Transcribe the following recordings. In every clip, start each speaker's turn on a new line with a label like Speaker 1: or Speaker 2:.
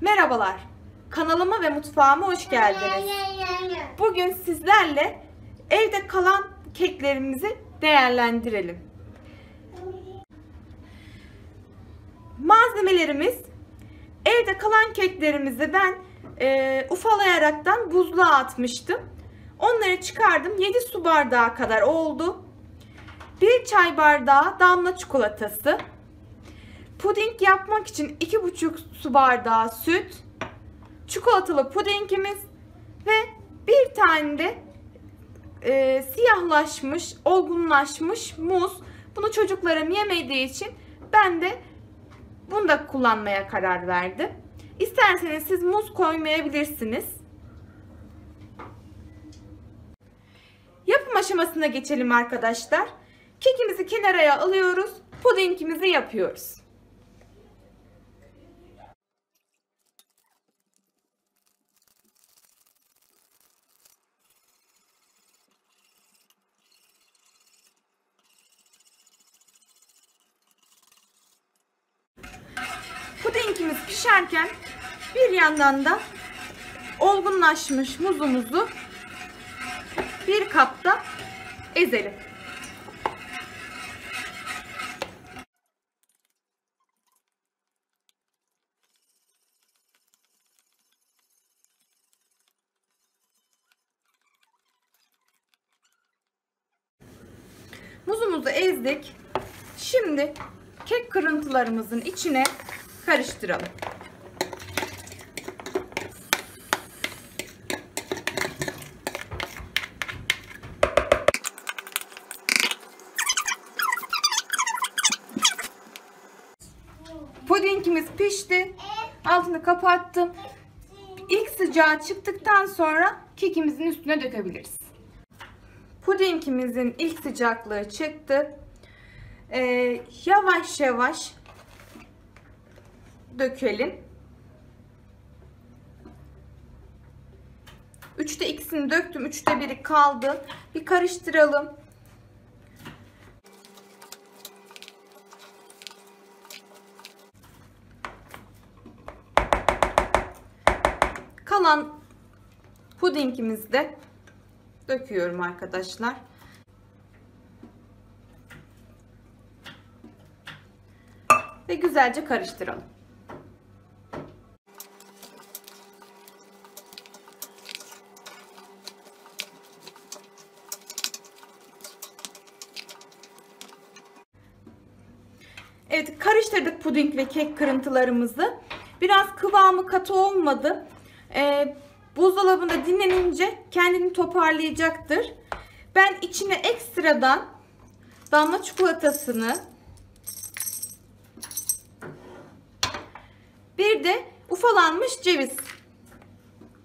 Speaker 1: Merhabalar. Kanalıma ve mutfağıma hoş geldiniz. Bugün sizlerle evde kalan keklerimizi değerlendirelim. Malzemelerimiz evde kalan keklerimizi ben e, ufalayaraktan buzluğa atmıştım. Onları çıkardım. 7 su bardağı kadar oldu. 1 çay bardağı damla çikolatası. Puding yapmak için 2,5 su bardağı süt. Çikolatalı pudingimiz ve bir tane de e, siyahlaşmış, olgunlaşmış muz. Bunu çocuklarım yemediği için ben de bunu da kullanmaya karar verdim. İsterseniz siz muz koymayabilirsiniz. Yapım aşamasına geçelim arkadaşlar. Kekimizi kenara alıyoruz. Pudingimizi yapıyoruz. Pudingimiz pişerken bir yandan da olgunlaşmış muzumuzu bir kapta ezelim. Muzumuzu ezdik. Şimdi kek kırıntılarımızın içine karıştıralım. Pudingimiz pişti. Altını kapattım. İlk sıcağı çıktıktan sonra kekimizin üstüne dökebiliriz. Pudingimizin ilk sıcaklığı çıktı. Ee, yavaş yavaş dökelim. Üçte ikisini döktüm. Üçte biri kaldı. Bir karıştıralım. Kalan pudingimizi de döküyorum arkadaşlar. Ve güzelce karıştıralım. Evet karıştırdık puding ve kek kırıntılarımızı. Biraz kıvamı katı olmadı. Ee, buzdolabında dinlenince kendini toparlayacaktır. Ben içine ekstradan damla çikolatasını bir de ufalanmış ceviz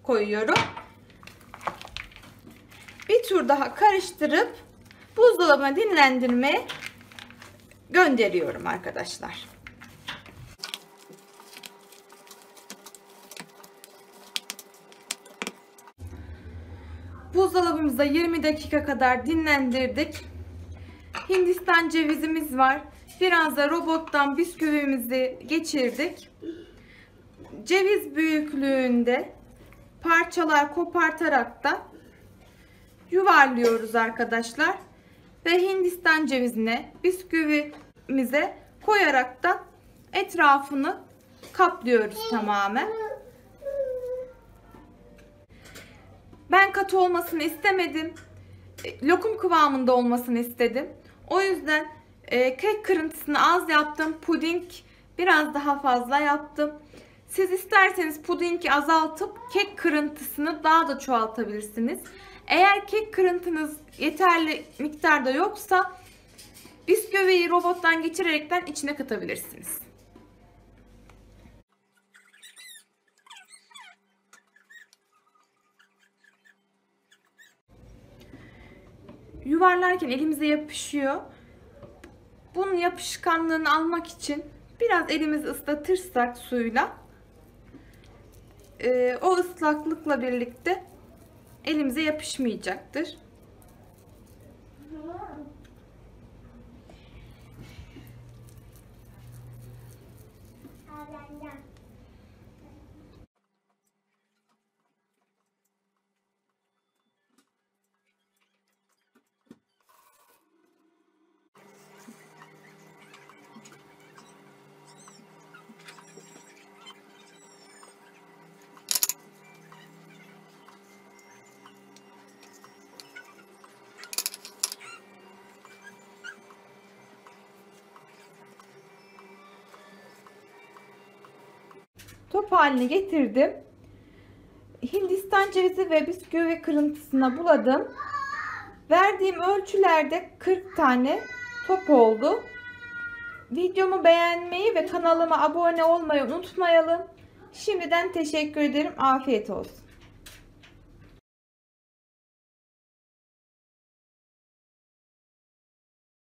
Speaker 1: koyuyorum. Bir tur daha karıştırıp buzdolabına dinlendirmeye gönderiyorum arkadaşlar. Buzdolabımızda 20 dakika kadar dinlendirdik. Hindistan cevizimiz var. Biraz da robottan bisküvimizi geçirdik. Ceviz büyüklüğünde parçalar kopartarak da yuvarlıyoruz arkadaşlar. Ve Hindistan cevizine bisküvimize koyarak da etrafını kaplıyoruz tamamen. Ben katı olmasını istemedim. E, Lokum kıvamında olmasını istedim. O yüzden e, kek kırıntısını az yaptım. Puding biraz daha fazla yaptım. Siz isterseniz pudingi azaltıp kek kırıntısını daha da çoğaltabilirsiniz. Eğer kek kırıntınız yeterli miktarda yoksa bisküviyi robottan geçirerekten içine katabilirsiniz. Yuvarlarken elimize yapışıyor. Bunun yapışkanlığını almak için biraz elimizi ıslatırsak suyla e, o ıslaklıkla birlikte elimize yapışmayacaktır. Top haline getirdim. Hindistan cevizi ve bisküvi kırıntısına buladım. Verdiğim ölçülerde 40 tane top oldu. Videomu beğenmeyi ve kanalıma abone olmayı unutmayalım. Şimdiden teşekkür ederim. Afiyet olsun.